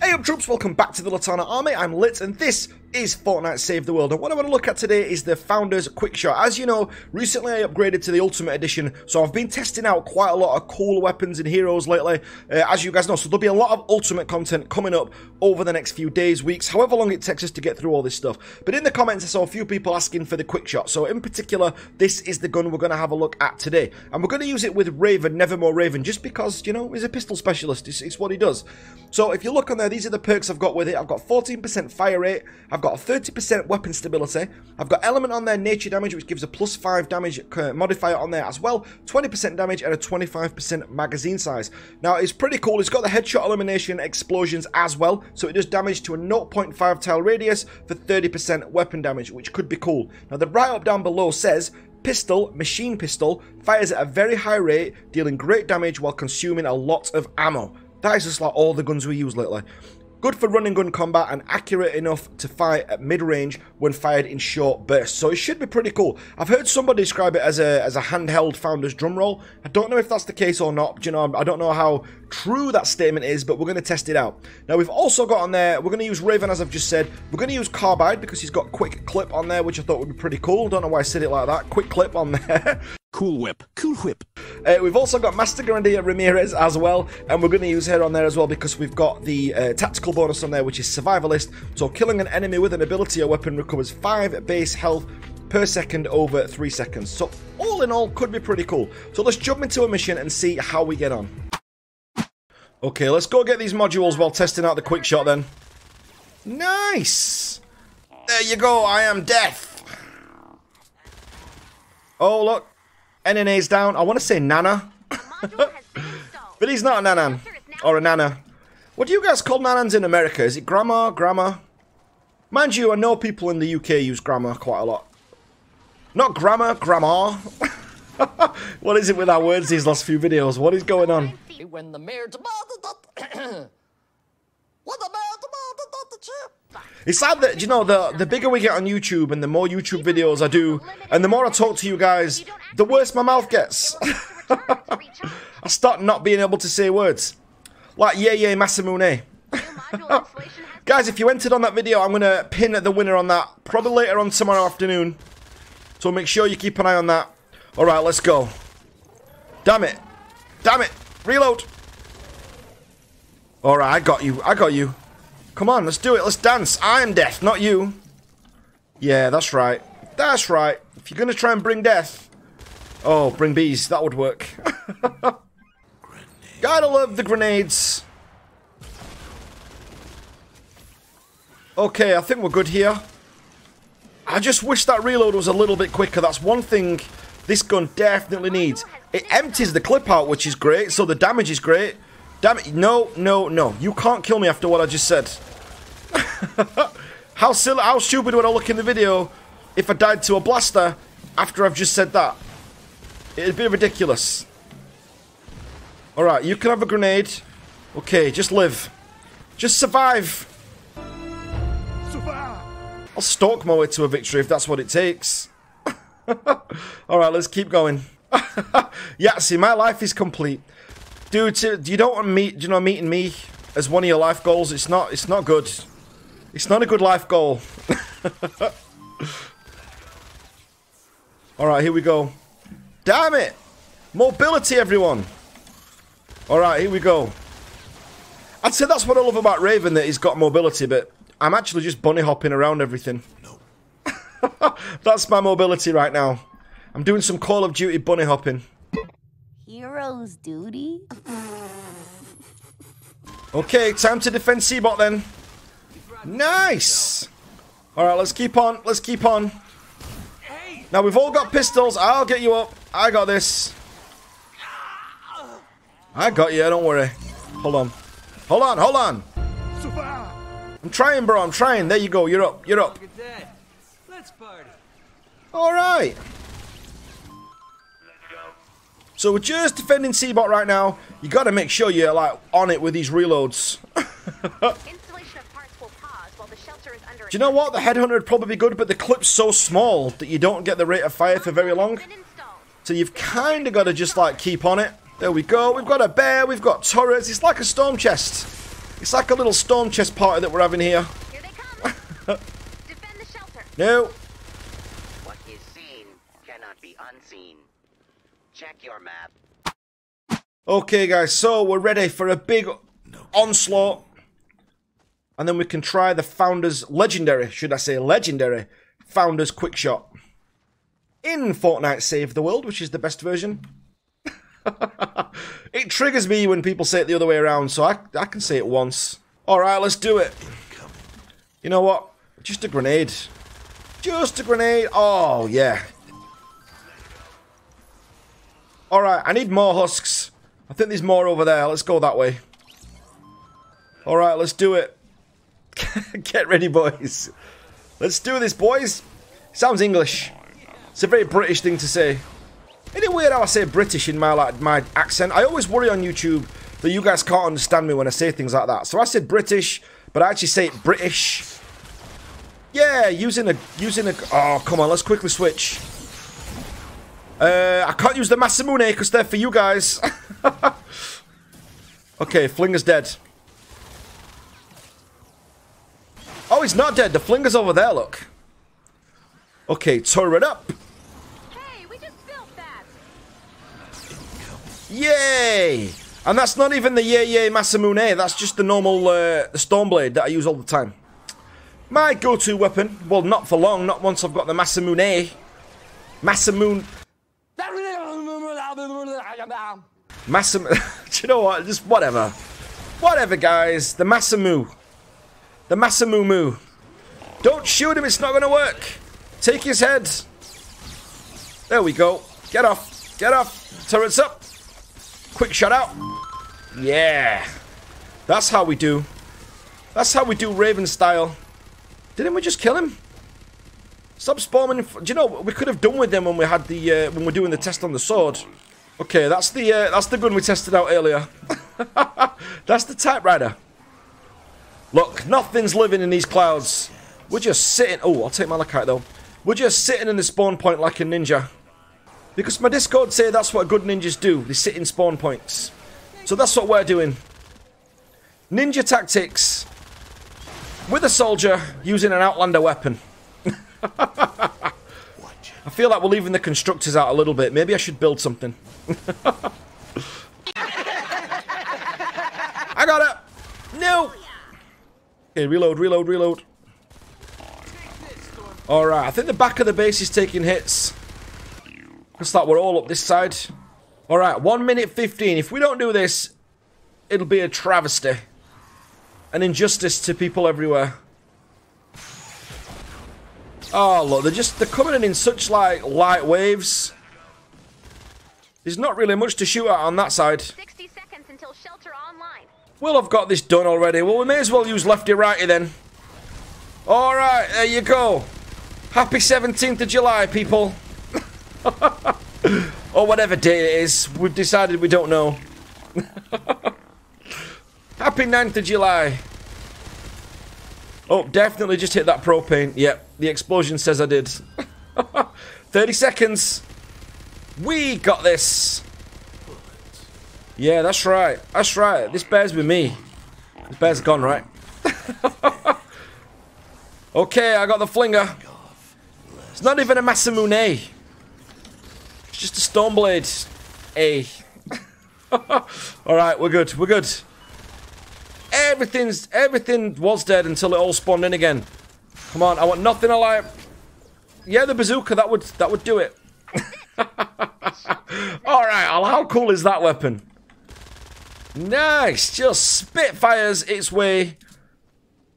Hey up troops, welcome back to the Litanah Army, I'm Lit and this is Fortnite Save the World and what I want to look at today is the Founders Quick Shot. As you know, recently I upgraded to the Ultimate Edition so I've been testing out quite a lot of cool weapons and heroes lately, uh, as you guys know, so there'll be a lot of Ultimate content coming up over the next few days, weeks, however long it takes us to get through all this stuff. But in the comments I saw a few people asking for the Quick Shot, so in particular this is the gun we're going to have a look at today. And we're going to use it with Raven, Nevermore Raven, just because, you know, he's a pistol specialist, it's, it's what he does. So if you look on there, these are the perks I've got with it. I've got 14% fire rate, I've got a 30% weapon stability, I've got element on there, nature damage, which gives a plus 5 damage modifier on there as well, 20% damage and a 25% magazine size. Now it's pretty cool, it's got the headshot elimination explosions as well, so it does damage to a 0.5 tile radius for 30% weapon damage, which could be cool. Now the write up down below says, Pistol, machine pistol, fires at a very high rate, dealing great damage while consuming a lot of ammo. That is just like all the guns we use lately. Good for running gun combat and accurate enough to fire at mid-range when fired in short bursts. So it should be pretty cool. I've heard somebody describe it as a as a handheld Founder's drum roll. I don't know if that's the case or not. You know, I don't know how true that statement is, but we're going to test it out. Now we've also got on there, we're going to use Raven as I've just said. We're going to use Carbide because he's got quick clip on there, which I thought would be pretty cool. Don't know why I said it like that. Quick clip on there. Cool whip. Cool whip. Uh, we've also got Master Grenadier Ramirez as well, and we're going to use her on there as well because we've got the uh, tactical bonus on there, which is Survivalist. So killing an enemy with an ability or weapon recovers 5 base health per second over 3 seconds. So all in all, could be pretty cool. So let's jump into a mission and see how we get on. Okay, let's go get these modules while testing out the quick shot then. Nice! There you go, I am death. Oh, look. NNA's down. I want to say Nana. but he's not a Nanan. Or a Nana. What do you guys call Nanans in America? Is it grandma? Grandma? Mind you, I know people in the UK use grammar quite a lot. Not grammar, grandma. what is it with our words these last few videos? What is going on? When the mayor demanded when the mayor demanded the chip. It's sad that, you know, the, the bigger we get on YouTube and the more YouTube videos I do, and the more I talk to you guys, the worse my mouth gets. I start not being able to say words. Like, yeah, yeah, Masamune. Guys, if you entered on that video, I'm going to pin the winner on that, probably later on tomorrow afternoon. So make sure you keep an eye on that. Alright, let's go. Damn it. Damn it. Reload. Alright, I got you. I got you. Come on, let's do it. Let's dance. I am death, not you. Yeah, that's right. That's right. If you're going to try and bring death... Oh, bring bees. That would work. Gotta love the grenades. Okay, I think we're good here. I just wish that reload was a little bit quicker. That's one thing this gun definitely needs. It empties the clip out, which is great, so the damage is great. Damn it. No, no, no. You can't kill me after what I just said. how silly, how stupid would I look in the video if I died to a blaster after I've just said that? It'd be ridiculous. Alright, you can have a grenade. Okay, just live. Just survive. I'll stalk my way to a victory if that's what it takes. Alright, let's keep going. yeah, see, my life is complete. Dude, you don't want to meet, you know, meeting me as one of your life goals. It's not, it's not good. It's not a good life goal. Alright, here we go. Damn it! Mobility, everyone! Alright, here we go. I'd say that's what I love about Raven, that he's got mobility, but I'm actually just bunny hopping around everything. No. that's my mobility right now. I'm doing some Call of Duty bunny hopping. Hero's duty? Okay, time to defend Seabot then. Nice! Alright, let's keep on. Let's keep on. Now, we've all got pistols. I'll get you up. I got this. I got you, don't worry. Hold on. Hold on, hold on. I'm trying, bro. I'm trying. There you go. You're up. You're up. Alright. So we're just defending Seabot right now. You got to make sure you're like on it with these reloads. Do you know what? The headhunter would probably be good, but the clip's so small that you don't get the rate of fire for very long. So you've kind of got to just like keep on it. There we go. We've got a bear. We've got turrets. It's like a storm chest. It's like a little storm chest party that we're having here. Here they come. Defend the shelter. No. What is seen cannot be unseen. Check your map. Okay, guys. So we're ready for a big onslaught. And then we can try the Founders Legendary, should I say Legendary, Founders Quick Shot. In Fortnite Save the World, which is the best version. it triggers me when people say it the other way around, so I, I can say it once. Alright, let's do it. You know what? Just a grenade. Just a grenade. Oh, yeah. Alright, I need more husks. I think there's more over there. Let's go that way. Alright, let's do it. Get ready, boys. Let's do this, boys. Sounds English. It's a very British thing to say. Isn't it weird how I say British in my like my accent? I always worry on YouTube that you guys can't understand me when I say things like that. So I said British, but I actually say it British. Yeah, using a using a. Oh, come on, let's quickly switch. Uh, I can't use the Masamune because they're for you guys. okay, Flinger's dead. Oh, he's not dead. The Flinger's over there, look. Okay, turret up. Hey, we just built that. Yay! And that's not even the Yay Yay Masamune, that's just the normal uh, Stormblade that I use all the time. My go-to weapon, well not for long, not once I've got the Masamune. Masamune... Masam... Do you know what? Just whatever. Whatever, guys. The Masamu. The Masamumu. Don't shoot him, it's not going to work. Take his head. There we go. Get off. Get off. Turrets up. Quick shot out. Yeah. That's how we do. That's how we do Raven style. Didn't we just kill him? Stop spawning. Do you know what we could have done with them when we had the uh, when we're doing the test on the sword? Okay, that's the uh, that's the gun we tested out earlier. that's the typewriter. Look, nothing's living in these clouds. We're just sitting. Oh, I'll take Malachite though. We're just sitting in the spawn point like a ninja. Because my Discord say that's what good ninjas do. They sit in spawn points. So that's what we're doing. Ninja tactics. With a soldier using an Outlander weapon. I feel like we're leaving the constructors out a little bit. Maybe I should build something. I got it! No! Okay, reload, reload, reload. Alright, I think the back of the base is taking hits. Looks like we're all up this side. Alright, 1 minute 15. If we don't do this, it'll be a travesty. An injustice to people everywhere. Oh, look, they're just, they're coming in in such, like, light waves. There's not really much to shoot at on that side. 60 seconds until shelter online. We'll have got this done already. Well, we may as well use lefty-righty then. Alright, there you go. Happy 17th of July, people. or whatever day it is. We've decided we don't know. Happy 9th of July. Oh, definitely just hit that propane. Yep, the explosion says I did. 30 seconds. We got this. Yeah, that's right. That's right. This bear's with me. This bear's gone, right? okay, I got the flinger. It's not even a Masamune. It's just a Stormblade. A. Alright, we're good. We're good. Everything's everything was dead until it all spawned in again. Come on, I want nothing alive. Yeah, the bazooka, that would that would do it. Alright, how cool is that weapon? Nice! Just spitfires its way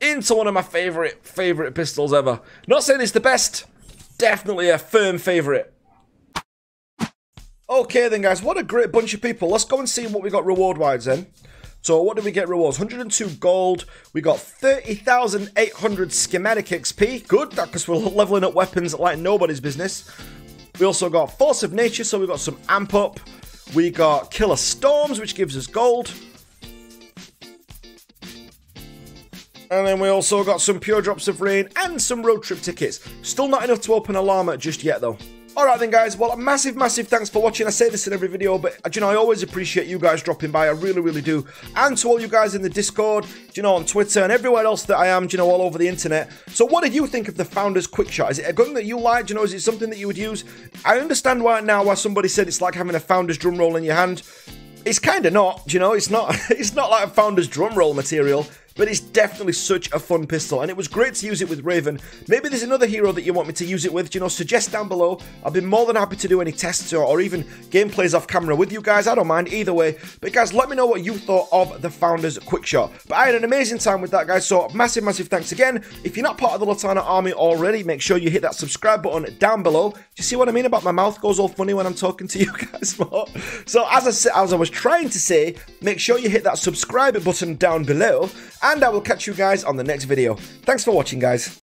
into one of my favourite favourite pistols ever. Not saying it's the best, definitely a firm favourite. Okay then guys, what a great bunch of people. Let's go and see what we got reward-wise then. So what did we get rewards? 102 gold. We got 30,800 schematic XP. Good, because we're leveling up weapons like nobody's business. We also got Force of Nature, so we got some amp up. We got Killer Storms, which gives us gold. And then we also got some Pure Drops of Rain and some road trip tickets. Still not enough to open a llama just yet, though. Alright then guys, well a massive, massive thanks for watching. I say this in every video, but uh, you know, I always appreciate you guys dropping by. I really, really do. And to all you guys in the Discord, you know, on Twitter and everywhere else that I am, you know, all over the internet. So what did you think of the Founders Quick Shot? Is it a gun that you liked? You know, is it something that you would use? I understand why now why somebody said it's like having a Founders drum roll in your hand. It's kind of not, you know, it's not, it's not like a Founders drum roll material but it's definitely such a fun pistol, and it was great to use it with Raven. Maybe there's another hero that you want me to use it with, you know, suggest down below. I'll be more than happy to do any tests or, or even gameplays off camera with you guys, I don't mind either way. But guys, let me know what you thought of the Founders Quick Shot. But I had an amazing time with that, guys, so massive, massive thanks again. If you're not part of the Litanah Army already, make sure you hit that subscribe button down below. Do you see what I mean about my mouth goes all funny when I'm talking to you guys more? So as I, as I was trying to say, make sure you hit that subscribe button down below, and I will catch you guys on the next video. Thanks for watching, guys.